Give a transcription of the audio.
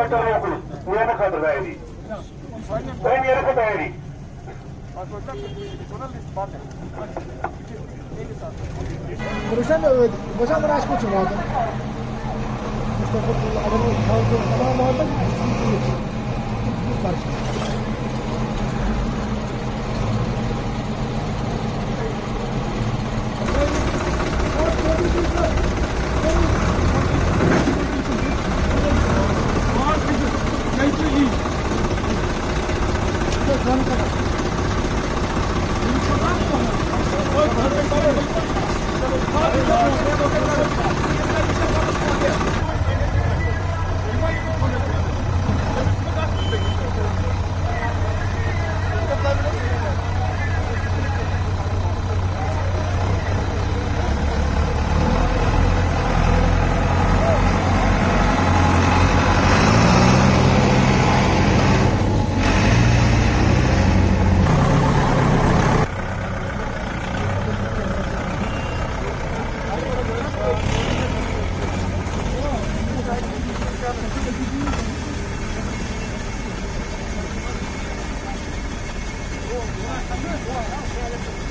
ಮಾತಾಡ ಏನು ಖಾತದ ಐಡಿ ಏನು ಏನಕ್ಕೆ ತಯಾರಿ पुरुषन वज़न राज को चुना था अगर वो तमाम बंद करो 我不爱，他们不爱，让我爱的。